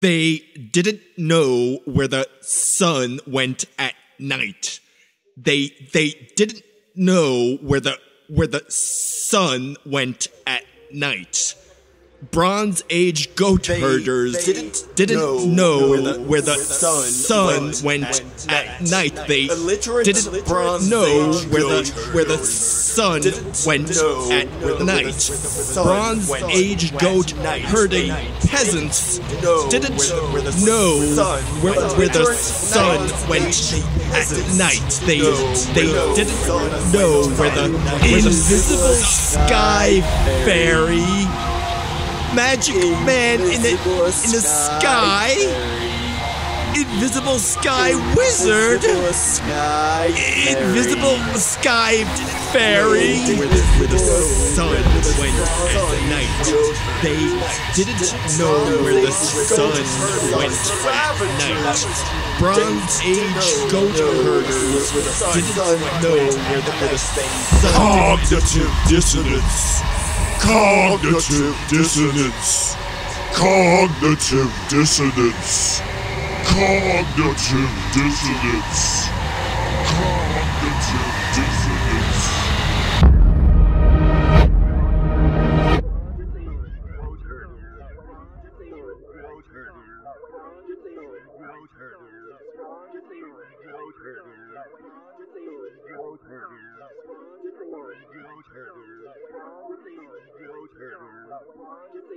They didn't know where the sun went at night. They they didn't know where the where the sun went at night. Bronze Age goat They herders didn't didn't know know, where the- where the sun sun went went, at at night. night. They Illiterate didn't Bronze know where the where the sun went at night. Bronze Age goat herding peasants didn't where where the know where, where the sun went at night. They they didn't know where the invisible sky fairy magic man in the in the sky. Invisible sky wizard. Invisible sky invisible sky fairy Where the, sun went at night. they didn't know where the sun went at night. Bronze age goat herders didn't know where the, where the sun Cognitive dissonance. Cognitive dissonance. Cognitive dissonance. Cognitive dissonance. Cognitive dissonance. Thank